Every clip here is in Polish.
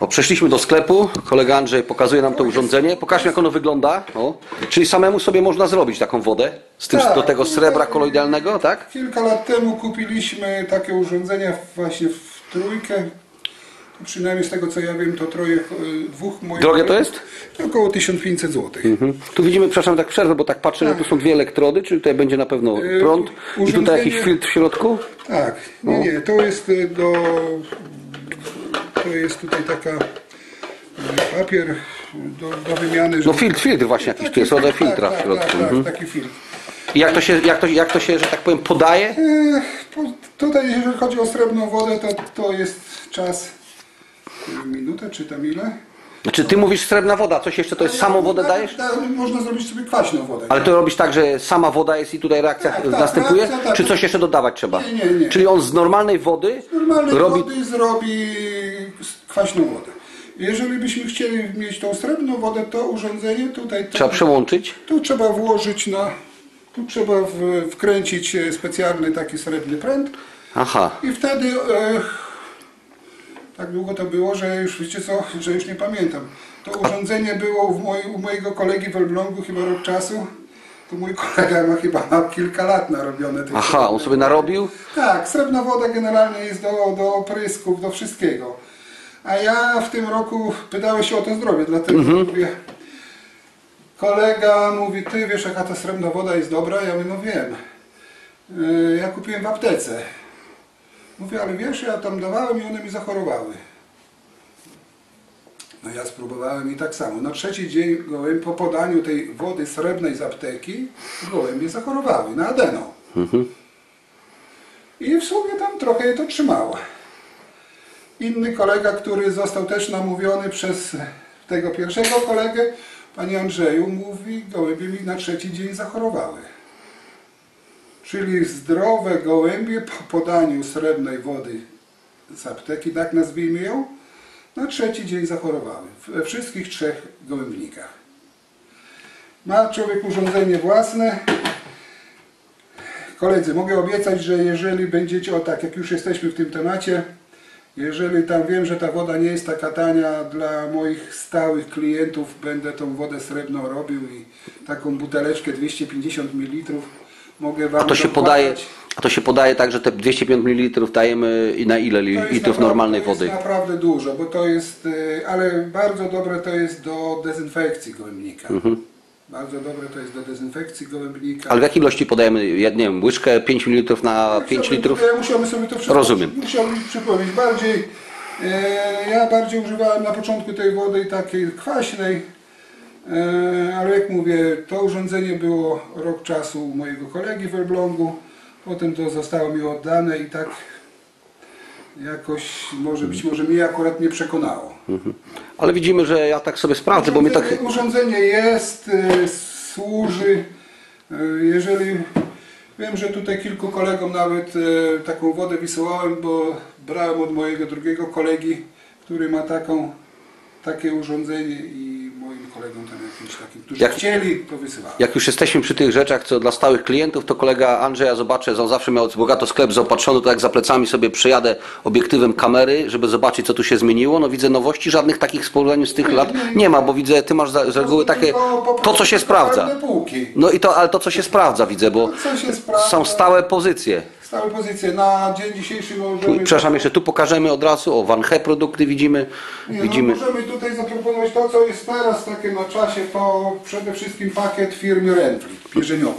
O, przeszliśmy do sklepu. Kolega Andrzej pokazuje nam to urządzenie. Pokażmy, jak ono wygląda. O. Czyli samemu sobie można zrobić taką wodę z tym, Tak. do tego srebra koloidalnego, tak? Kilka lat temu kupiliśmy takie urządzenia właśnie w trójkę. Przynajmniej z tego co ja wiem, to troje, e, dwóch moich... Drogie to jest? Około 1500 zł. Mhm. Tu widzimy, przepraszam, tak przerwę, bo tak patrzę, że tu są dwie elektrody, czyli tutaj będzie na pewno Yy, prąd. I tutaj urządzenie- jakiś filtr w środku. Tak, nie, nie, to jest e, do... To jest tutaj taka e, papier do, do wymiany. No żeby- filtr, filtr właśnie jakiś, tu jest rodzaj filtra w tak, środku. Tak, tak, Mhm. taki filtr. I jak to, się, jak, to, jak to się, że tak powiem, podaje? E, po- Tutaj jeżeli chodzi o srebrną wodę, to, to jest czas minutę czy tam ile. Znaczy ty mówisz srebrna woda, coś jeszcze to jest samą wodę Tak, dajesz? tak, można zrobić sobie kwaśną wodę. Ale to robisz tak, że sama woda jest i tutaj reakcja Tak, tak, następuje? reakcja. Czy coś jeszcze dodawać trzeba? Nie, nie, nie. Czyli on z normalnej wody Normalnej robi... wody zrobi kwaśną wodę. Jeżeli byśmy chcieli mieć tą srebrną wodę, to urządzenie tutaj... To, Trzeba przełączyć? Tu trzeba włożyć na... Tu trzeba w, wkręcić e, specjalny taki srebrny pręt Aha. i wtedy... E, tak długo to było, że już wiecie co, że już nie pamiętam. To urządzenie było w moj, u mojego kolegi w Elblągu chyba rok czasu. To mój kolega ma chyba kilka lat narobione. tych Aha, on sobie narobił? tak, srebrna woda generalnie jest do, do prysków, do wszystkiego. A ja w tym roku pytałem się o to zdrowie, dlatego mówię, kolega mówi, ty wiesz jaka ta srebrna woda jest dobra? Ja mówię, no wiem. Yy, Ja kupiłem w aptece. Mówię, ale wiesz, ja tam dawałem i one mi zachorowały. No ja spróbowałem i tak samo. Na trzeci dzień gołębie, po podaniu tej wody srebrnej z apteki, gołębie zachorowały na adeną. I w sumie tam trochę je to trzymało. Inny kolega, który został też namówiony przez tego pierwszego kolegę, panie Andrzeju, mówi, gołębie mi na trzeci dzień zachorowały. Czyli zdrowe gołębie po podaniu srebrnej wody z apteki, tak nazwijmy ją, na trzeci dzień zachorowały. We wszystkich trzech gołębnikach. Ma człowiek urządzenie własne, Koledzy, mogę obiecać, że jeżeli będziecie, o tak, jak już jesteśmy w tym temacie, jeżeli tam wiem, że ta woda nie jest taka tania, dla moich stałych klientów będę tą wodę srebrną robił i taką buteleczkę 250 ml mogę Wam A to się podaje, a to się podaje tak, że te 205 ml dajemy i na ile To litrów normalnej to wody? jest naprawdę dużo, bo to jest, y, ale bardzo dobre to jest do dezynfekcji gołębnika. Bardzo dobre to jest do dezynfekcji gołębnika. Ale w jakiej ilości podajemy, ja nie wiem, łyżkę 5 ml na 5 Chciałbym litrów? Tutaj, musiałbym sobie to wszystko Rozumiem. Musiałbym przypomnieć. Bardziej, e, ja bardziej używałem na początku tej wody takiej kwaśnej, ale jak mówię, to urządzenie było rok czasu u mojego kolegi w Elblągu, potem to zostało mi oddane i tak jakoś może być może mnie akurat nie przekonało. Ale widzimy, że ja tak sobie sprawdzę, bo mnie tak... Urządzenie- jest, y, służy. y, Jeżeli wiem, że tutaj kilku kolegom nawet taką wodę wysyłałem, bo brałem od mojego drugiego kolegi, który ma taką, takie urządzenie i tam jakimś takim, którzy Jak- chcieli, to wysyłałem. Jak już jesteśmy przy tych rzeczach, co dla stałych klientów, to kolega Andrzeja zobaczę, on zawsze miał bogato sklep zaopatrzony, to jak za plecami sobie przejadę obiektywem kamery, żeby zobaczyć, co tu się zmieniło. No widzę nowości, żadnych takich w porównaniu z tych lat nie ma, bo widzę, ty masz z reguły takie, to co się sprawdza. No i to, ale to co się sprawdza widzę, bo są stałe pozycje. Stałe pozycje. Na dzień dzisiejszy możemy... przepraszam, jeszcze tu pokażemy od razu, o Van He produkty widzimy, Nie, widzimy. No, możemy tutaj zaproponować to, co jest teraz takie na czasie, to przede wszystkim pakiet firmy Renfree, bieżeniowy.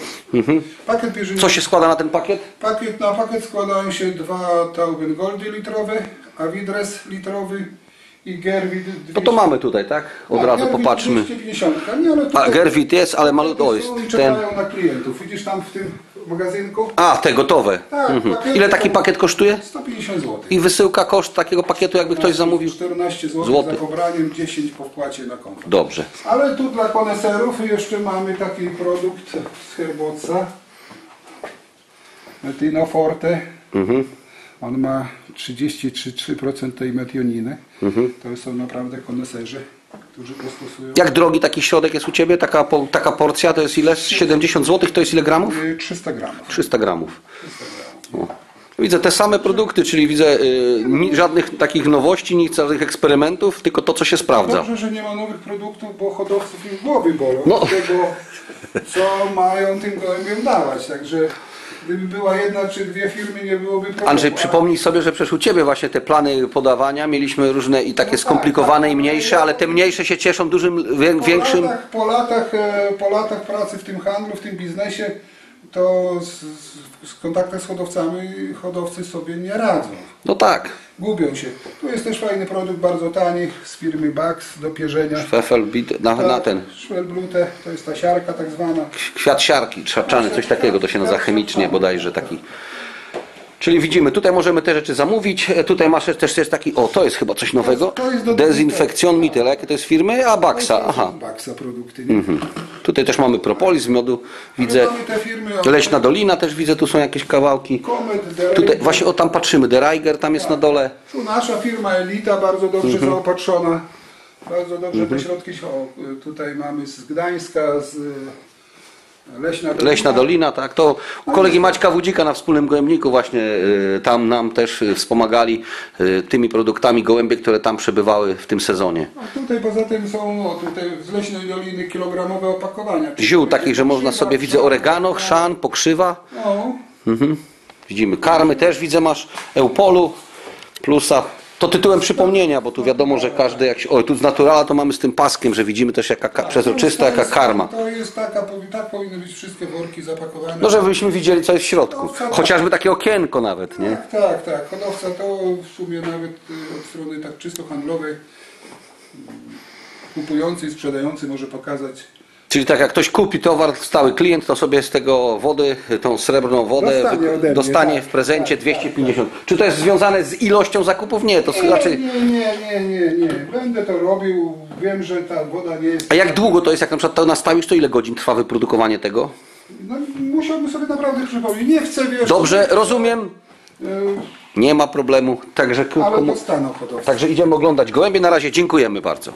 Pakiet bieżeniowy. Mhm. Co się składa na ten pakiet? Pakiet, na pakiet składają się dwa Tauben Goldy litrowe, Avidres litrowy i Gerwid 200. No to mamy tutaj, tak? Od Tak, razu Gerwit popatrzmy. 250. Nie, ale A tutaj Gerwit jest, ale malutko jest ten. na klientów. Widzisz tam w tym magazynku? A, te gotowe. Tak, Mhm. Ile taki pakiet kosztuje? 150 zł. I wysyłka koszt takiego pakietu, jakby ktoś zamówił? 14 zł Złoty. za pobraniem, 10 po wpłacie na konto. Dobrze. Ale tu dla koneserów jeszcze mamy taki produkt z Herbotsa. Metino Forte. Mhm. On ma 33% tej metioniny. Mhm. To są naprawdę koneserzy, stosują. Jak drogi taki środek jest u Ciebie? Taka, po, taka porcja to jest ile? 70 zł to jest ile gramów? Y, 300 gramów. 300 gramów. 300 gramów. Widzę te same produkty, czyli widzę y, ni, żadnych takich nowości, nic, żadnych eksperymentów, tylko to, co się sprawdza. Dobrze, że nie ma nowych produktów, bo hodowców im głowy bolą No. tego, co mają tym gołębiom dawać. Także gdyby była jedna czy dwie firmy, nie byłoby problemu. Andrzej, przypomnij sobie, że przecież u Ciebie właśnie te plany podawania mieliśmy różne i takie tak, skomplikowane tak. i mniejsze, ale te mniejsze się cieszą dużym, wię, Po większym... latach, po, latach, e, po latach pracy w tym handlu, w tym biznesie, to z, z, z kontaktach z hodowcami hodowcy sobie nie radzą. No tak, Gubią się. Tu jest też fajny produkt, bardzo tani, z firmy Bax do pierzenia. Fefel, bit, na, na ten, Schwelblute, to jest ta siarka tak zwana. kwiat siarki, trzaczany, coś takiego, to się nazywa chemicznie bodajże taki. Czyli widzimy, tutaj możemy te rzeczy zamówić, e, tutaj masz też jest taki, o to jest chyba coś nowego, To jest Dezynfekcjon Mitel, jakie to jest firmy? A Baxa, aha. Baxa produkty. Mhm. Tutaj też mamy propolis z miodu, widzę, Leśna Dolina też widzę, tu są jakieś kawałki. Tutaj właśnie o tam patrzymy, De Reiger tam jest na dole. Tu nasza firma Elita bardzo dobrze Mhm. zaopatrzona. Bardzo dobrze te środki. O, tutaj mamy z Gdańska, z y, Leśna Dolina. Leśna Dolina, tak. To u kolegi Maćka Wudzika na wspólnym gołębniku właśnie y, tam nam też y, wspomagali y, tymi produktami gołębie, które tam przebywały w tym sezonie. A tutaj poza tym są o, tutaj z Leśnej Doliny kilogramowe opakowania. Ziół takich, że można sobie, widzę oregano, chrzan, pokrzywa. No, Mhm. Widzimy karmy też widzę masz, Eupolu, plusa. To tytułem przypomnienia, bo tu wiadomo, że każdy jak się... O, tu z naturala to mamy z tym paskiem, że widzimy też jaka ka- przezroczysta, jaka karma. To jest taka, tak powinny być wszystkie worki zapakowane. No żebyśmy widzieli co jest w środku. Chociażby takie okienko nawet, nie? Tak, tak, tak. Hodowca to w sumie nawet y, od strony tak czysto handlowej kupujący i sprzedający może pokazać. Czyli tak jak ktoś kupi towar, stały klient, to sobie z tego wody, tą srebrną wodę Dostanie mnie, dostanie tak, w prezencie tak, 250. Czy to jest związane z ilością zakupów? Nie, to Nie, raczej... nie, nie, nie, nie, nie. Będę to robił. Wiem, że ta woda nie jest. A jak długo to jest, jak na przykład to nastawisz, to ile godzin trwa wyprodukowanie tego? No, musiałbym sobie naprawdę przypomnieć. Nie chcę wiesz. Dobrze, rozumiem. y, Nie ma problemu. Także, Ale podstaną. Także idziemy oglądać gołębie. Na razie dziękujemy bardzo.